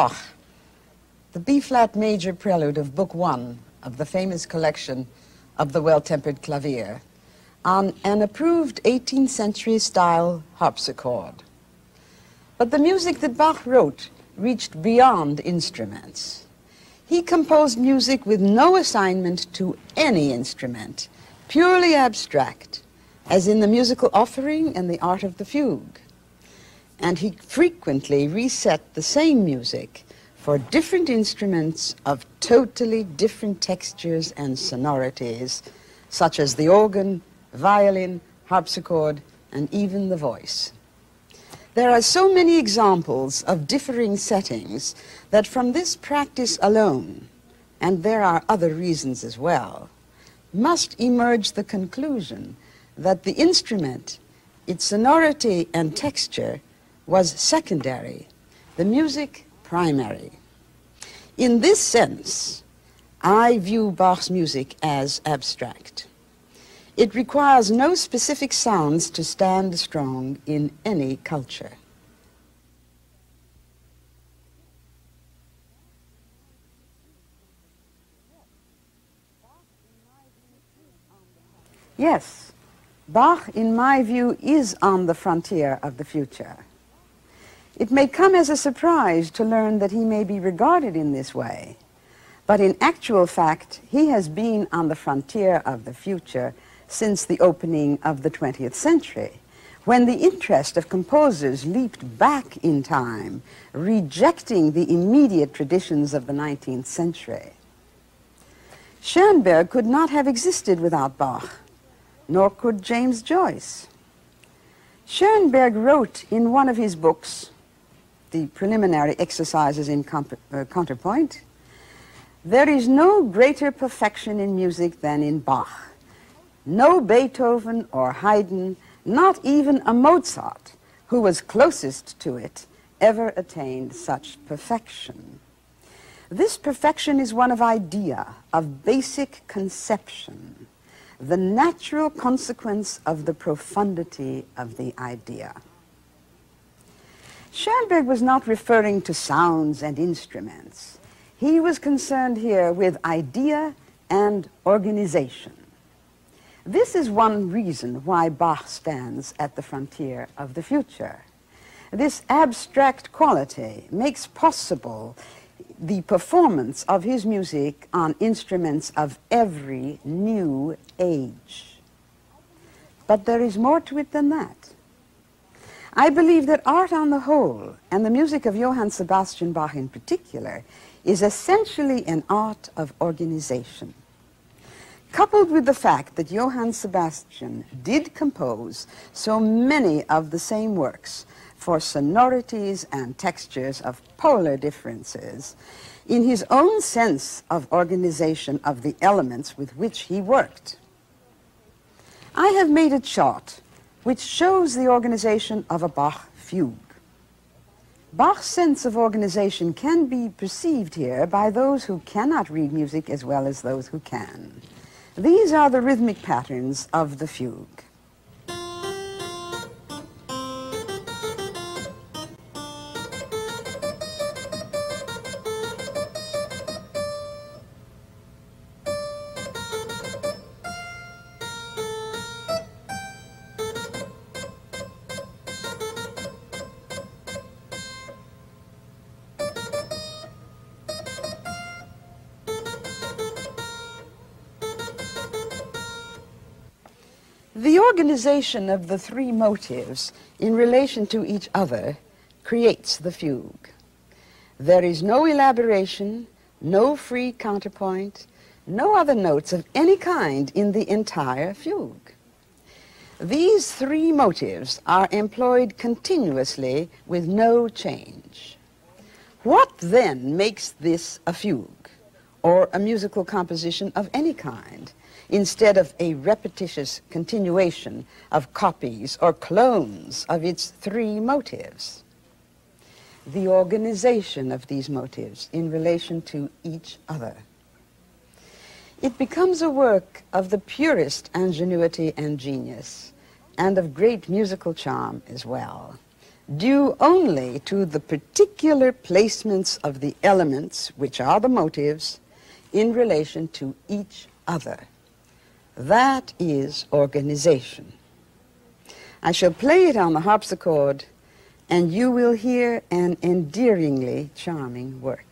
Bach, the B-flat major prelude of Book One of the famous collection of the Well-Tempered Clavier on an approved 18th century style harpsichord. But the music that Bach wrote reached beyond instruments. He composed music with no assignment to any instrument, purely abstract, as in the musical offering and the art of the fugue. And he frequently reset the same music for different instruments of totally different textures and sonorities, such as the organ, violin, harpsichord, and even the voice. There are so many examples of differing settings that from this practice alone, and there are other reasons as well, must emerge the conclusion that the instrument, its sonority and texture, was secondary, the music primary. In this sense, I view Bach's music as abstract. It requires no specific sounds to stand strong in any culture. Yes, Bach, in my view, is on the frontier of the future. It may come as a surprise to learn that he may be regarded in this way, but in actual fact, he has been on the frontier of the future since the opening of the 20th century, when the interest of composers leaped back in time, rejecting the immediate traditions of the 19th century. Schoenberg could not have existed without Bach, nor could James Joyce. Schoenberg wrote in one of his books, the preliminary exercises in uh, counterpoint, there is no greater perfection in music than in Bach. No Beethoven or Haydn, not even a Mozart, who was closest to it, ever attained such perfection. This perfection is one of idea, of basic conception, the natural consequence of the profundity of the idea. Schoenberg was not referring to sounds and instruments. He was concerned here with idea and organization. This is one reason why Bach stands at the frontier of the future. This abstract quality makes possible the performance of his music on instruments of every new age. But there is more to it than that. I believe that art on the whole, and the music of Johann Sebastian Bach in particular, is essentially an art of organization. Coupled with the fact that Johann Sebastian did compose so many of the same works for sonorities and textures of polar differences, in his own sense of organization of the elements with which he worked. I have made a chart which shows the organization of a Bach fugue. Bach's sense of organization can be perceived here by those who cannot read music as well as those who can. These are the rhythmic patterns of the fugue. The organization of the three motives in relation to each other creates the fugue. There is no elaboration, no free counterpoint, no other notes of any kind in the entire fugue. These three motives are employed continuously with no change. What then makes this a fugue, or a musical composition of any kind? Instead of a repetitious continuation of copies or clones of its three motives. The organization of these motives in relation to each other. It becomes a work of the purest ingenuity and genius, and of great musical charm as well. due only to the particular placements of the elements, which are the motives, in relation to each other. That is organization. I shall play it on the harpsichord, and you will hear an endearingly charming work.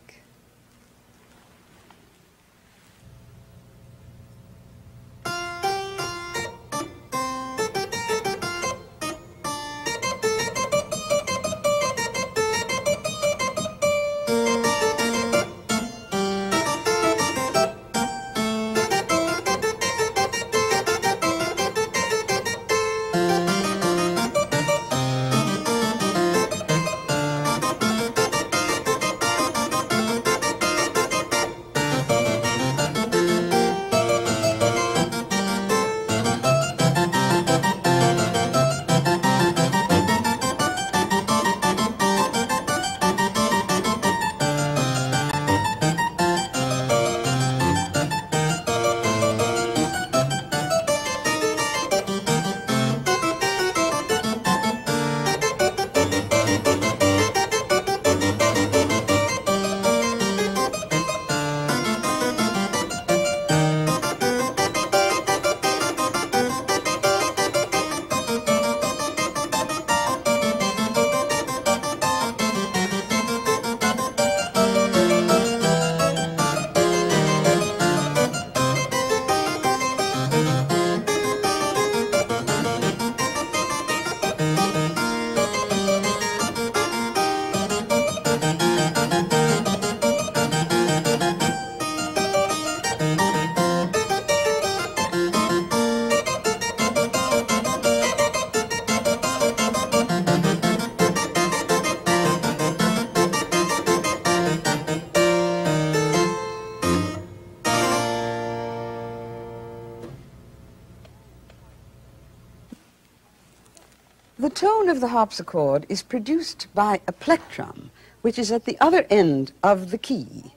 Of the harpsichord is produced by a plectrum, which is at the other end of the key,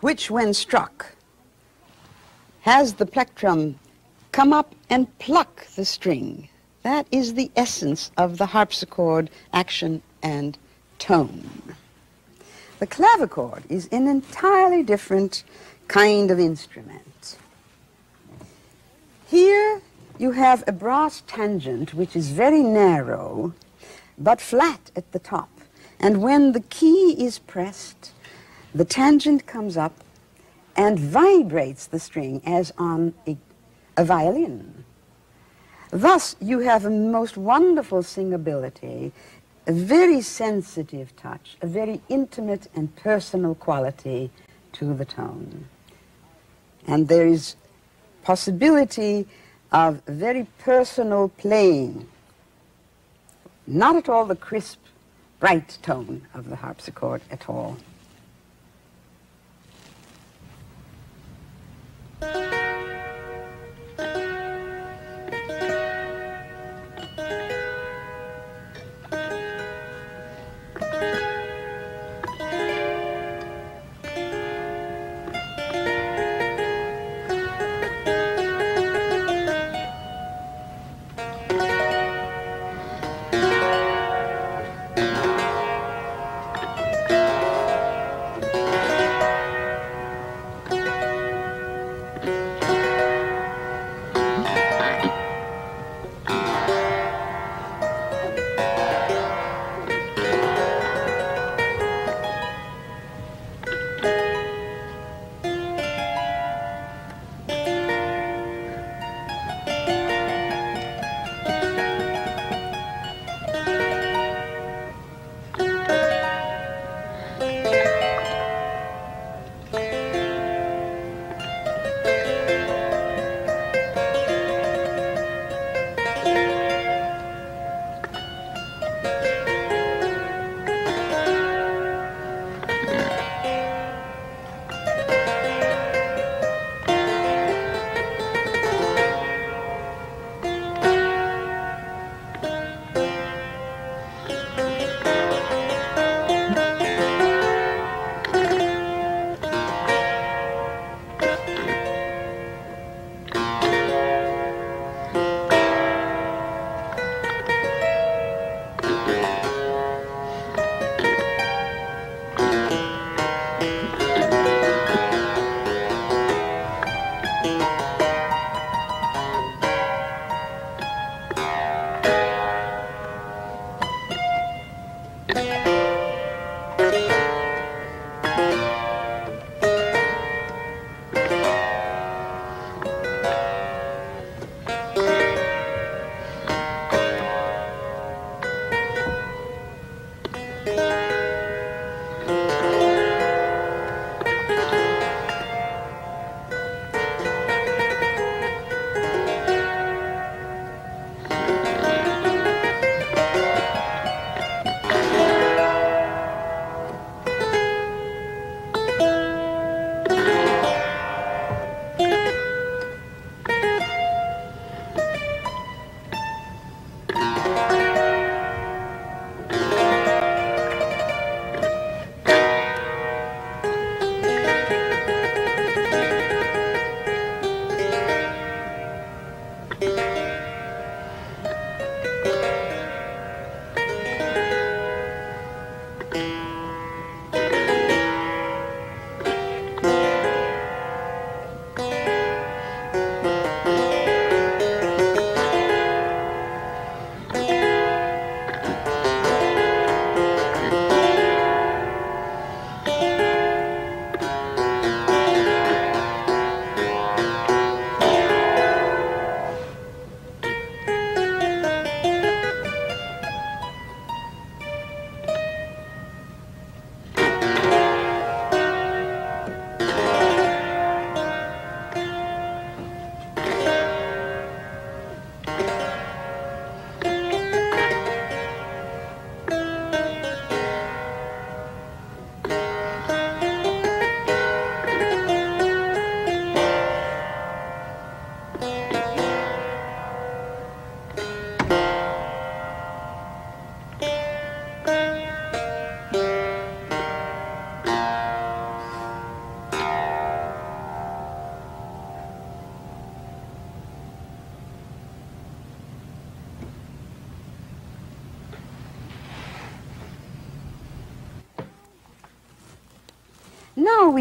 which, when struck, has the plectrum come up and pluck the string. That is the essence of the harpsichord action and tone. The clavichord is an entirely different kind of instrument. Here you have a brass tangent which is very narrow but flat at the top. And when the key is pressed, the tangent comes up and vibrates the string as on a, a violin. Thus, you have a most wonderful singability, a very sensitive touch, a very intimate and personal quality to the tone. And there is possibility of very personal playing, not at all the crisp, bright tone of the harpsichord at all.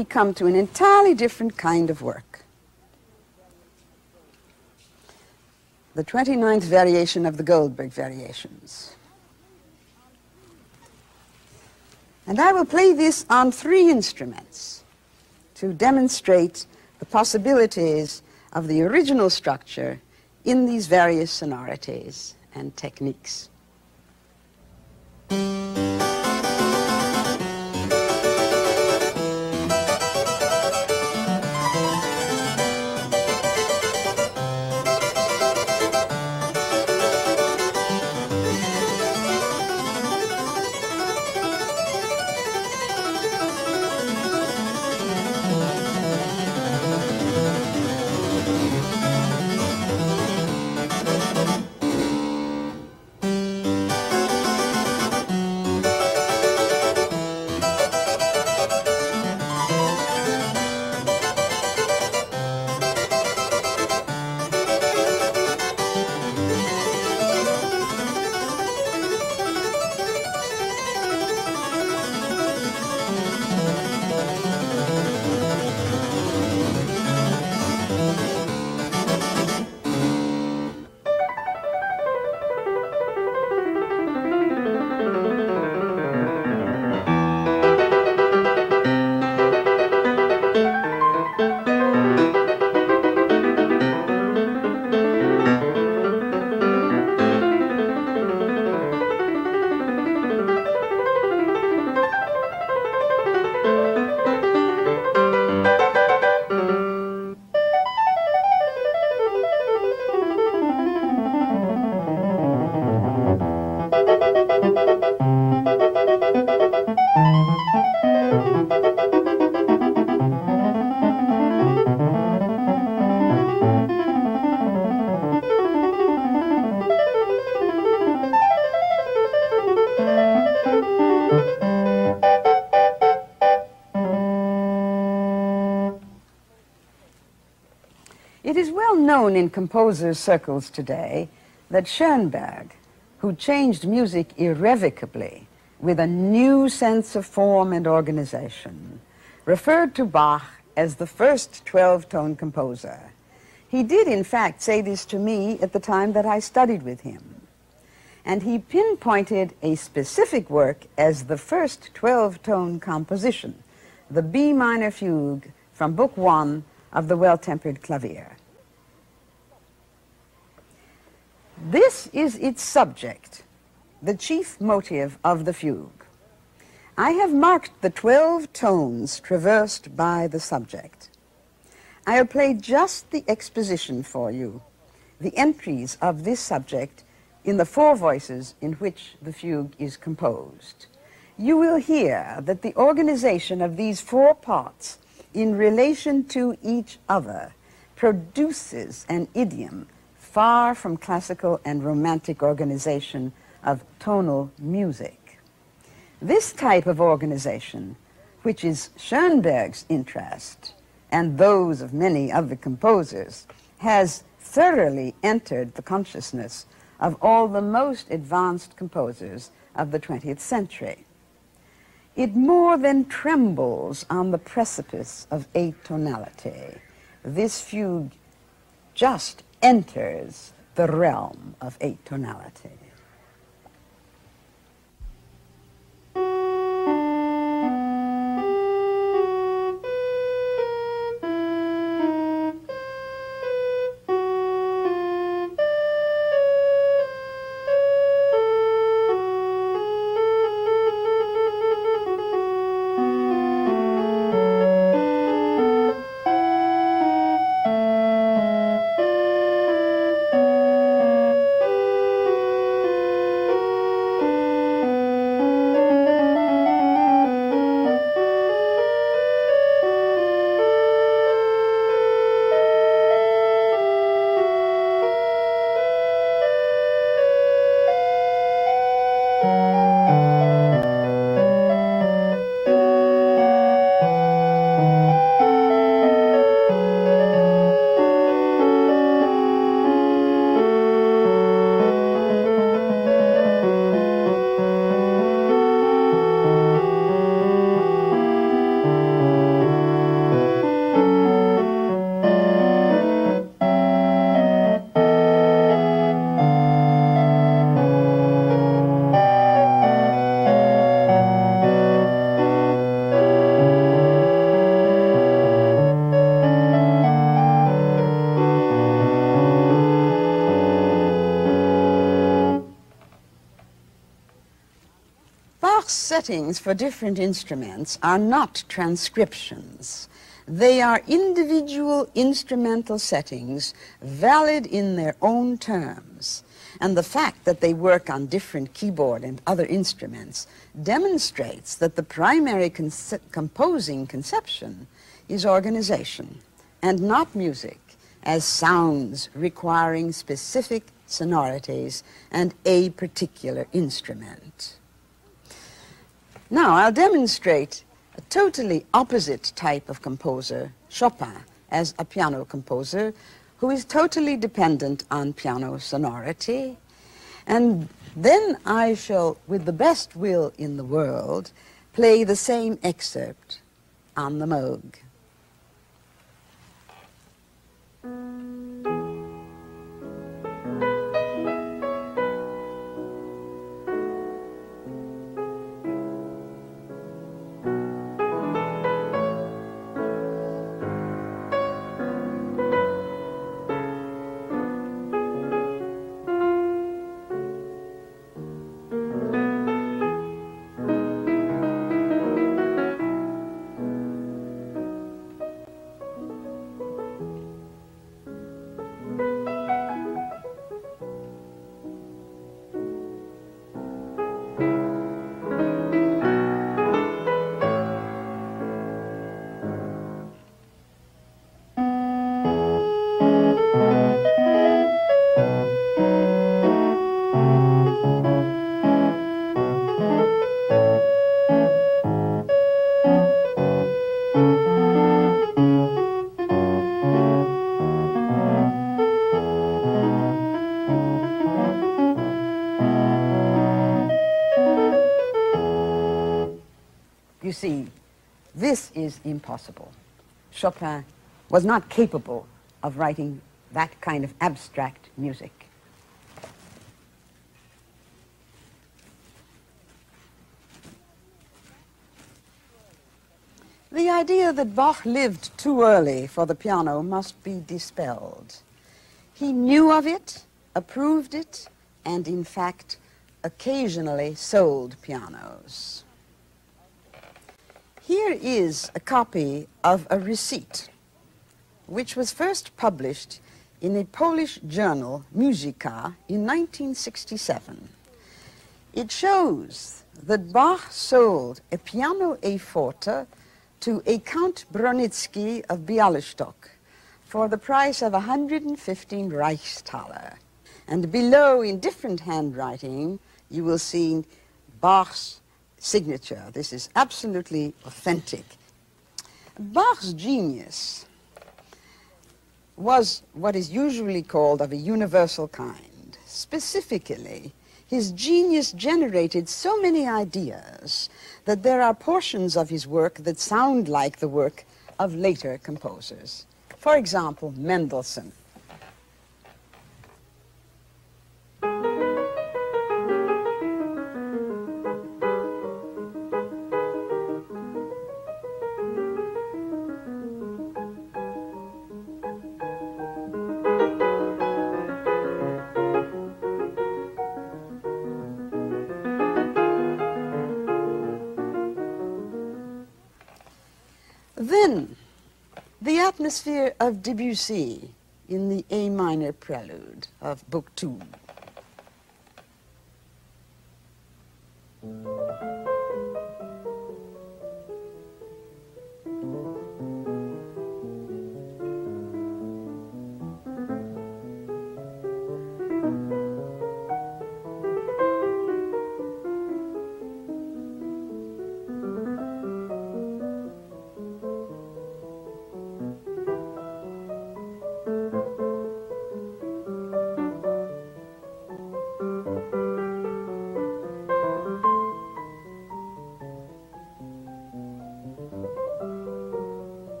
We come to an entirely different kind of work. The 29th variation of the Goldberg variations. And I will play this on three instruments to demonstrate the possibilities of the original structure in these various sonorities and techniques. Known in composers' circles today that Schoenberg, who changed music irrevocably with a new sense of form and organization, referred to Bach as the first 12-tone composer. He did, in fact, say this to me at the time that I studied with him. And he pinpointed a specific work as the first 12-tone composition, the B minor fugue from Book One of the Well-Tempered Clavier. This is its subject, the chief motive of the fugue. I have marked the 12 tones traversed by the subject. I'll play just the exposition for you, the entries of this subject in the four voices in which the fugue is composed. You will hear that the organization of these four parts in relation to each other produces an idiom far from classical and romantic organization of tonal music. This type of organization, which is Schoenberg's interest and those of many other composers, has thoroughly entered the consciousness of all the most advanced composers of the 20th century. It more than trembles on the precipice of atonality. This fugue just enters the realm of atonality. Settings for different instruments are not transcriptions. They are individual instrumental settings valid in their own terms. And the fact that they work on different keyboard and other instruments demonstrates that the primary composing conception is organization and not music as sounds requiring specific sonorities and a particular instrument. Now I'll demonstrate a totally opposite type of composer, Chopin, as a piano composer who is totally dependent on piano sonority. And then I shall, with the best will in the world, play the same excerpt on the Moog. Impossible. Chopin was not capable of writing that kind of abstract music. The idea that Bach lived too early for the piano must be dispelled. He knew of it, approved it, and in fact occasionally sold pianos. Here is a copy of a receipt, which was first published in a Polish journal, Musica, in 1967. It shows that Bach sold a piano A forte to a Count Bronitzky of Bialystok for the price of 115 Reichstaler. And below, in different handwriting, you will see Bach's signature. This is absolutely authentic. Bach's genius was what is usually called of a universal kind. Specifically, his genius generated so many ideas that there are portions of his work that sound like the work of later composers. For example, Mendelssohn. Atmosphere of Debussy in the A minor prelude of Book Two.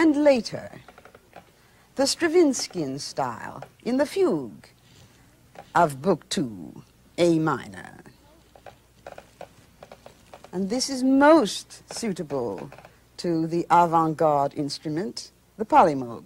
And later the Stravinsky style in the fugue of Book Two, A minor. And this is most suitable to the avant-garde instrument, the polymoog.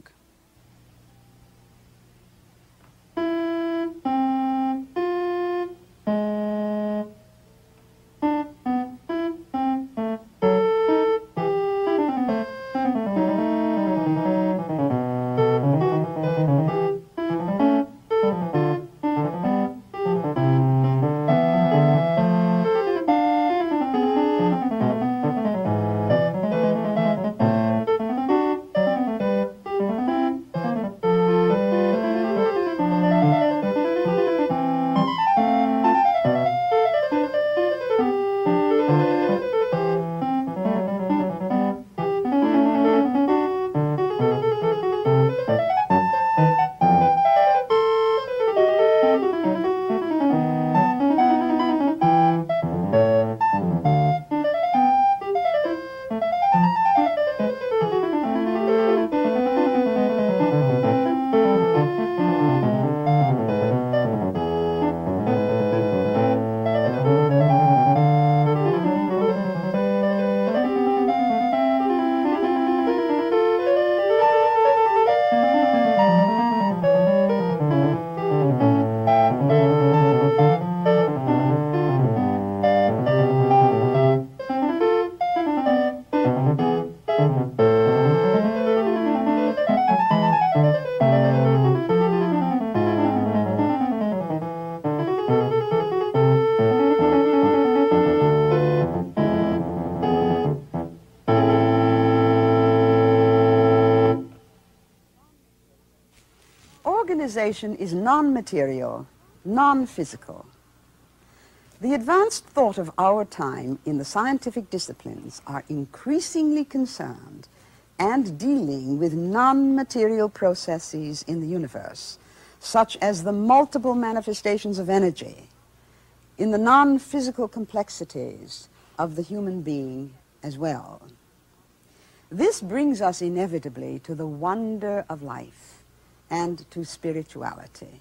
Civilization is non-material, non-physical. The advanced thought of our time in the scientific disciplines are increasingly concerned and dealing with non-material processes in the universe, such as the multiple manifestations of energy, in the non-physical complexities of the human being as well. This brings us inevitably to the wonder of life and to spirituality.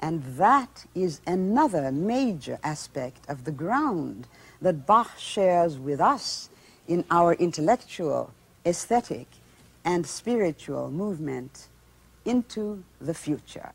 And that is another major aspect of the ground that Bach shares with us in our intellectual, aesthetic, and spiritual movement into the future.